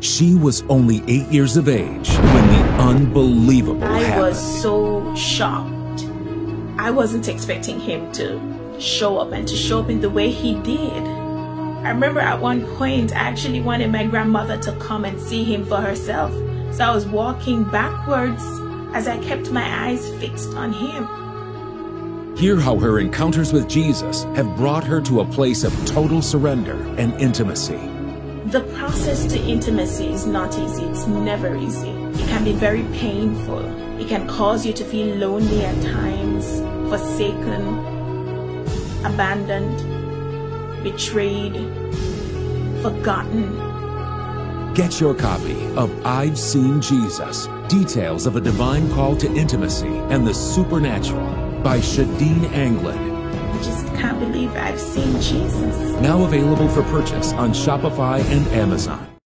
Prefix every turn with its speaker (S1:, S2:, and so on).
S1: She was only eight years of age when the unbelievable
S2: I
S1: happened.
S2: was so shocked. I wasn't expecting him to show up and to show up in the way he did. I remember at one point I actually wanted my grandmother to come and see him for herself. So I was walking backwards as I kept my eyes fixed on him.
S1: Hear how her encounters with Jesus have brought her to a place of total surrender and intimacy.
S2: The process to intimacy is not easy. It's never easy. It can be very painful. It can cause you to feel lonely at times, forsaken, abandoned, betrayed, forgotten.
S1: Get your copy of I've Seen Jesus Details of a Divine Call to Intimacy and the Supernatural by Shadee Anglin.
S2: I just can't believe I've seen Jesus.
S1: Now available for purchase on Shopify and Amazon.